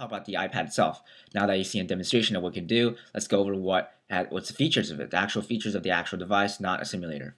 talk about the iPad itself. Now that you see a demonstration of what it can do, let's go over what what's the features of it, the actual features of the actual device, not a simulator.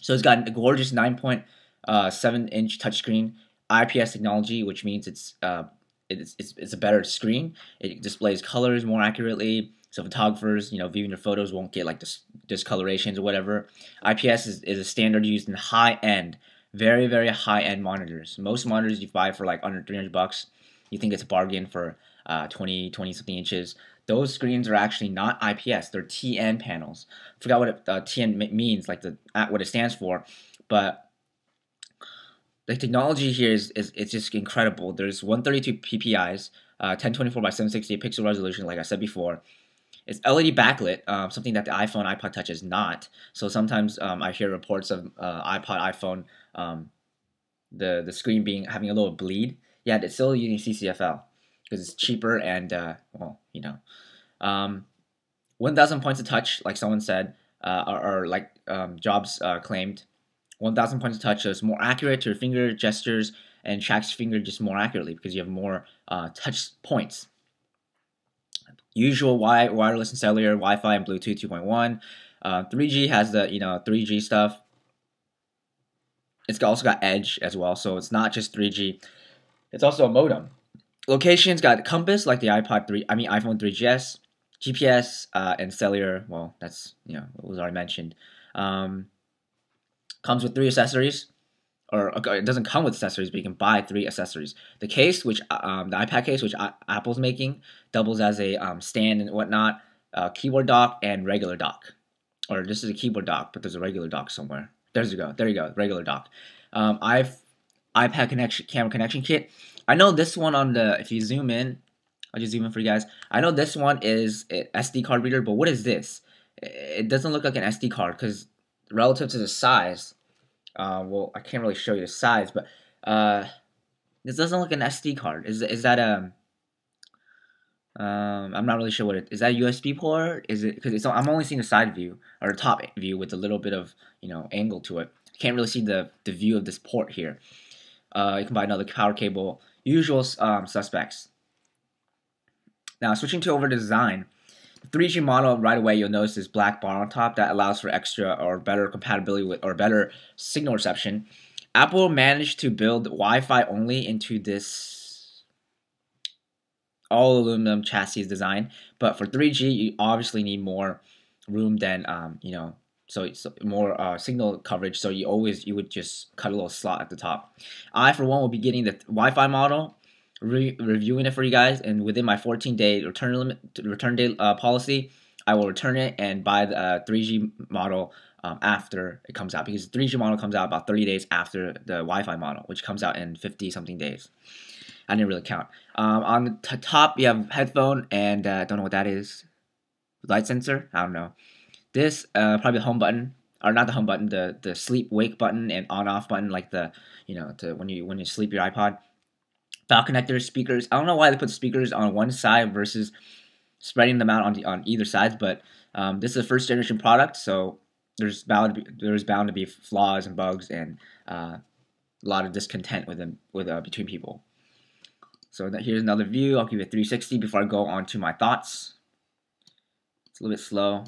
So it's got a gorgeous 9.7 uh, inch touchscreen, IPS technology, which means it's, uh, it's, it's, it's a better screen. It displays colors more accurately, so photographers, you know, viewing your photos won't get like dis- discolorations or whatever. IPS is, is a standard used in high end, very very high end monitors. Most monitors you buy for like under 300 bucks, you think it's a bargain for uh, 20 20 something inches. Those screens are actually not IPS; they're TN panels. Forgot what it, uh, TN means, like the what it stands for, but the technology here is, is it's just incredible. There's 132 PPIs, uh, 1024 by 768 pixel resolution, like I said before. It's LED backlit, um, something that the iPhone, iPod Touch is not. So sometimes um, I hear reports of uh, iPod, iPhone, um, the the screen being having a little bleed. Yeah, it's still using CCFL because it's cheaper and uh, well, you know, um, 1,000 points of touch, like someone said, uh, or, like um, Jobs uh, claimed. 1,000 points of touch is more accurate to your finger gestures and tracks finger just more accurately because you have more uh, touch points usual wi- wireless and cellular, Wi-Fi and Bluetooth 2.1. Uh, 3G has the you know 3G stuff. It's also got Edge as well, so it's not just 3G. It's also a modem. Locations got compass like the iPod 3, I mean iPhone 3GS, GPS uh, and cellular. Well, that's you know it was already mentioned. Um, comes with three accessories or it doesn't come with accessories, but you can buy three accessories. The case, which uh, um, the iPad case, which Apple's making, doubles as a um, stand and whatnot, uh, keyboard dock and regular dock. Or this is a keyboard dock, but there's a regular dock somewhere. There you go. There you go. Regular dock. Um, I've iPad connection camera connection kit. I know this one on the if you zoom in, I'll just zoom in for you guys. I know this one is SD card reader, but what is this? It doesn't look like an SD card because relative to the size, uh, well, I can't really show you the size, but uh, this doesn't look an SD card. Is is that a um, I'm not really sure what it is. That USB port? Is it because it's I'm only seeing the side view or top view with a little bit of you know angle to it. Can't really see the the view of this port here. Uh, you can buy another power cable. Usual um, suspects. Now switching to over design. 3G model right away you'll notice this black bar on top that allows for extra or better compatibility with or better signal reception. Apple managed to build Wi-Fi only into this all aluminum chassis design, but for 3G you obviously need more room than um, you know so, it's more uh, signal coverage. So you always you would just cut a little slot at the top. I for one will be getting the Wi-Fi model re- reviewing it for you guys, and within my 14 day return limit return day uh, policy, I will return it and buy the uh, 3G model um, after it comes out because the 3G model comes out about 30 days after the Wi-Fi model, which comes out in 50 something days. I didn't really count. Um, on the top, you have headphone, and I uh, don't know what that is. Light sensor? I don't know. This uh, probably the home button, or not the home button, the the sleep wake button and on off button, like the you know to when you when you sleep your iPod. File connectors, speakers. I don't know why they put speakers on one side versus spreading them out on the, on either side, but um, this is a first generation product, so there's bound to be, there's bound to be flaws and bugs and uh, a lot of discontent with them with uh, between people. So that, here's another view. I'll give it 360 before I go on to my thoughts. It's a little bit slow.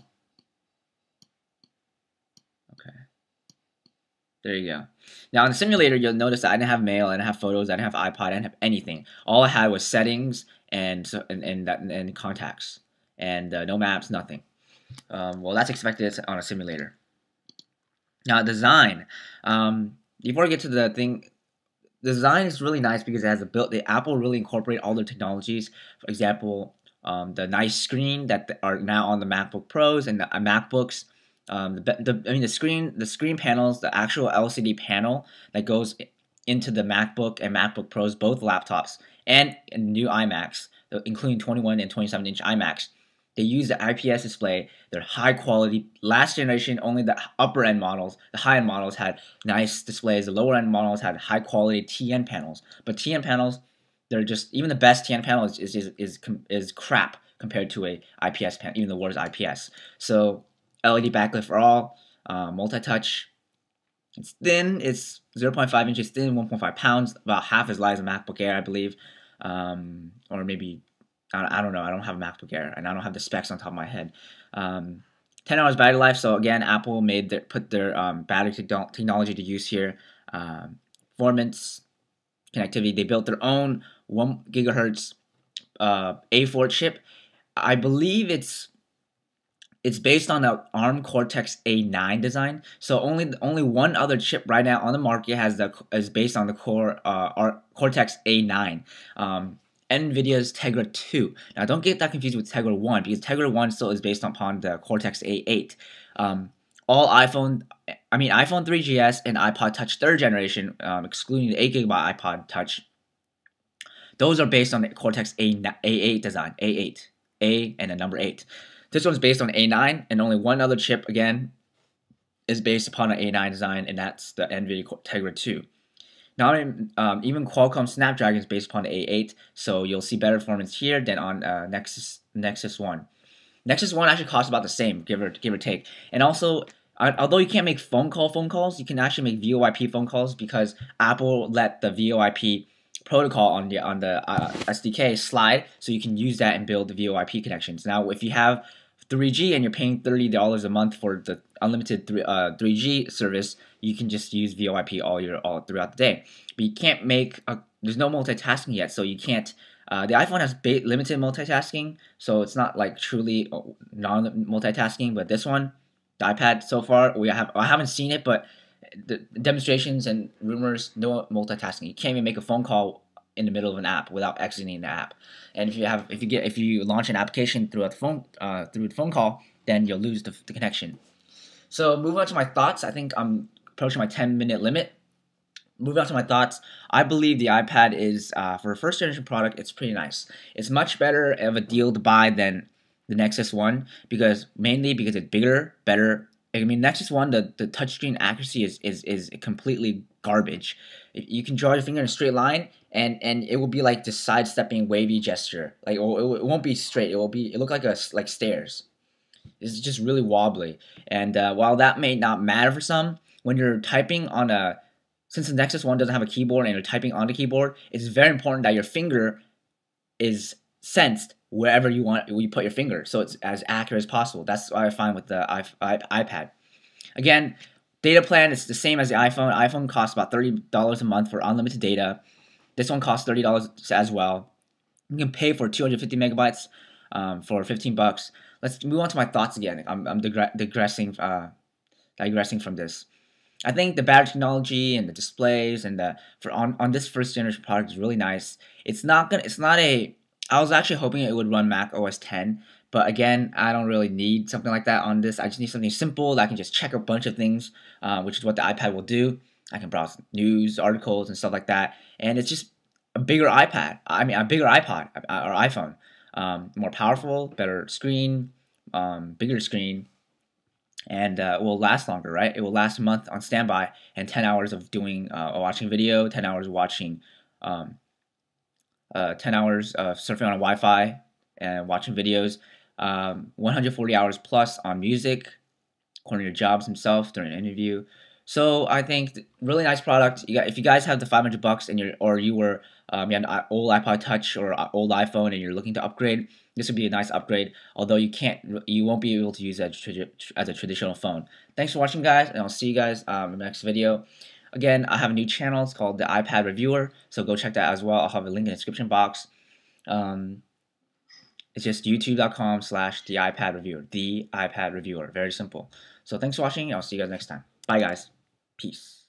There you go. Now in the simulator, you'll notice that I didn't have mail, I didn't have photos, I didn't have iPod, I didn't have anything. All I had was settings and and and, that, and contacts, and uh, no maps, nothing. Um, well, that's expected on a simulator. Now design. Um, before I get to the thing, design is really nice because it has a built. The Apple really incorporate all their technologies. For example, um, the nice screen that are now on the MacBook Pros and the uh, MacBooks um, the, the I mean the screen the screen panels the actual LCD panel that goes into the MacBook and MacBook Pros both laptops and new iMacs including 21 and 27 inch iMacs they use the IPS display. They're high quality last generation only the upper end models the high end models had nice displays. The lower end models had high quality TN panels. But TN panels they're just even the best TN panel is is is, is, is crap compared to a IPS panel even the word is IPS so LED backlit for all, uh, multi-touch. It's thin. It's 0.5 inches thin, 1.5 pounds, about half as light as a MacBook Air, I believe. um, or maybe I, I don't know. I don't have a MacBook Air, and I don't have the specs on top of my head. Um, 10 hours battery life. So again, Apple made their, put their um, battery technology to use here. Um, performance, connectivity. They built their own one gigahertz uh, A4 chip. I believe it's it's based on the ARM Cortex A9 design. So only only one other chip right now on the market has the is based on the core uh, Cortex A9. Um, NVIDIA's Tegra 2. Now, don't get that confused with Tegra 1 because Tegra 1 still is based upon the Cortex A8. Um, all iPhone, I mean iPhone 3GS and iPod Touch third generation, um, excluding the 8 gigabyte iPod Touch, those are based on the Cortex A, A8 design, A8, A and the number 8. This one's based on A9, and only one other chip, again, is based upon an A9 design, and that's the NVIDIA Tegra 2. Now, um, even Qualcomm Snapdragon is based upon A8, so you'll see better performance here than on uh, Nexus Nexus One. Nexus One actually costs about the same, give or give or take. And also, although you can't make phone call phone calls, you can actually make VoIP phone calls because Apple let the VoIP protocol on the on the uh, SDK slide, so you can use that and build the VoIP connections. Now, if you have 3G and you're paying $30 a month for the unlimited 3, uh, 3G service, you can just use VoIP all your all throughout the day. But you can't make a, there's no multitasking yet, so you can't. Uh, the iPhone has limited multitasking, so it's not like truly uh, non-multitasking. But this one, the iPad, so far we have I haven't seen it, but the demonstrations and rumors, no multitasking. You can't even make a phone call in the middle of an app without exiting the app. And if you have if you get if you launch an application through a phone uh, through the phone call, then you'll lose the, the connection. So moving on to my thoughts, I think I'm approaching my 10 minute limit. Moving on to my thoughts, I believe the iPad is uh, for a first generation product. It's pretty nice. It's much better of a deal to buy than the Nexus One because mainly because it's bigger, better. I mean, Nexus One, the, the touchscreen accuracy is, is is completely garbage. You can draw your finger in a straight line, and and it will be like this sidestepping wavy gesture. Like it, it won't be straight. It will be it look like a like stairs. It's just really wobbly. And uh, while that may not matter for some, when you're typing on a since the Nexus One doesn't have a keyboard and you're typing on the keyboard, it's very important that your finger is sensed wherever you want you put your finger, so it's as accurate as possible. That's what I find with the iPad. Again, data plan is the same as the iPhone. iPhone costs about thirty dollars a month for unlimited data. This one costs thirty dollars as well. You can pay for 250 megabytes um, for 15 bucks. Let's move on to my thoughts again. I'm, I'm digressing, uh, digressing from this. I think the battery technology and the displays and the for on, on this first generation product is really nice. It's not gonna. It's not a. I was actually hoping it would run Mac OS 10, but again, I don't really need something like that on this. I just need something simple that I can just check a bunch of things, uh, which is what the iPad will do. I can browse news, articles, and stuff like that. And it's just a bigger iPad. I mean, a bigger iPod uh, or iPhone. Um, more powerful, better screen, um, bigger screen, and uh, will last longer, right? It will last a month on standby and 10 hours of doing uh, watching video, 10 hours of watching, um, uh, 10 hours of surfing on Wi-Fi and watching videos, um, 140 hours plus on music, according to Jobs himself during an interview. So I think really nice product. You got, if you guys have the 500 bucks and you're or you were um, you have an old iPod Touch or old iPhone and you're looking to upgrade, this would be a nice upgrade. Although you can't, you won't be able to use it as a traditional phone. Thanks for watching, guys, and I'll see you guys um, in the next video. Again, I have a new channel. It's called the iPad Reviewer, so go check that as well. I'll have a link in the description box. Um, it's just youtube.com slash the iPad Reviewer. The iPad Reviewer. Very simple. So thanks for watching. I'll see you guys next time. Bye, guys. Peace.